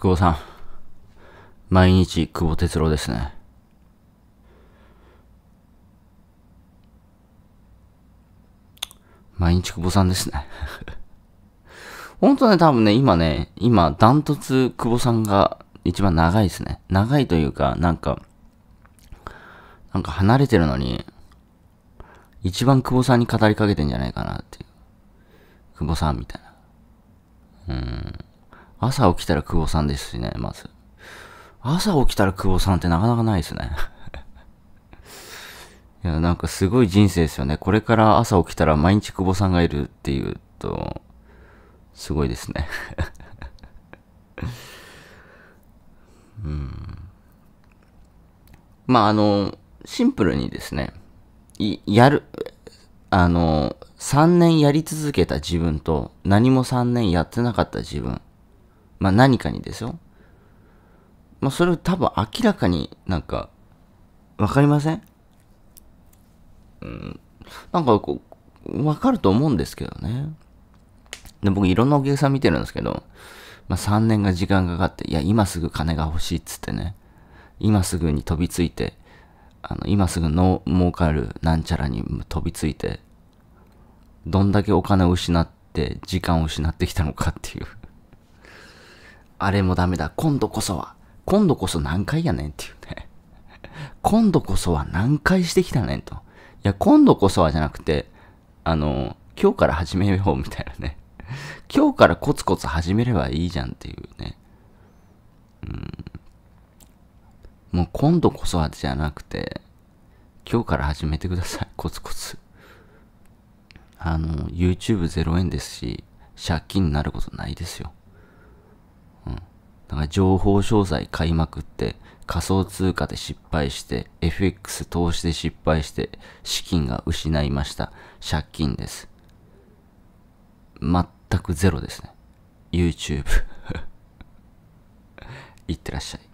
久保さん。毎日久保哲郎ですね。毎日久保さんですね。本当ね、多分ね、今ね、今、ダントツ久保さんが一番長いですね。長いというか、なんか、なんか離れてるのに、一番久保さんに語りかけてんじゃないかなっていう。久保さんみたいな。うん。朝起きたら久保さんですしね、まず。朝起きたら久保さんってなかなかないですね。いや、なんかすごい人生ですよね。これから朝起きたら毎日久保さんがいるっていうと、すごいですね。うん。まあ、あの、シンプルにですね、やる、あの、3年やり続けた自分と何も3年やってなかった自分。まあ何かにですよ。まあそれ多分明らかになんか、わかりません？うん。なんかこう、わかると思うんですけどね。で、僕いろんなお客さん見てるんですけど、まあ3年が時間かかって、いや、今すぐ金が欲しいっつってね、今すぐに飛びついて、あの、今すぐの儲かるなんちゃらに飛びついて、どんだけお金を失って、時間を失ってきたのかっていう。あれもダメだ。今度こそは。今度こそ何回やねんっていうね。今度こそは何回してきたねんと。いや、今度こそはじゃなくて、あの、今日から始めようみたいなね。今日からコツコツ始めればいいじゃんっていうね。うん。もう今度こそはじゃなくて、今日から始めてください。コツコツ。あの、YouTube0 円ですし、借金になることないですよ。が。情報詳細買いまくって、仮想通貨で失敗して、FX 投資で失敗して、資金が失いました。借金です。全くゼロですね。YouTube。いってらっしゃい。